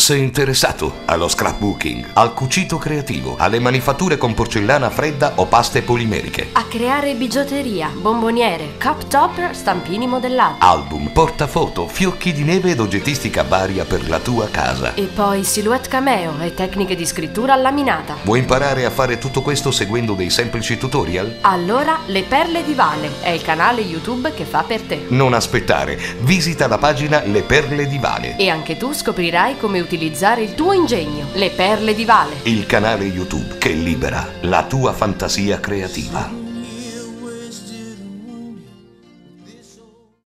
Sei interessato allo scrapbooking, al cucito creativo, alle manifatture con porcellana fredda o paste polimeriche, A creare bigiotteria, bomboniere, cup topper, stampini modellati. album, portafoto, fiocchi di neve ed oggettistica varia per la tua casa. E poi silhouette cameo e tecniche di scrittura laminata. Vuoi imparare a fare tutto questo seguendo dei semplici tutorial? Allora, Le Perle di Vale è il canale YouTube che fa per te. Non aspettare, visita la pagina Le Perle di Vale, E anche tu scoprirai come utilizzare il tuo ingegno. Le Perle di Vale. il canale YouTube che libera la tua fantasia creativa.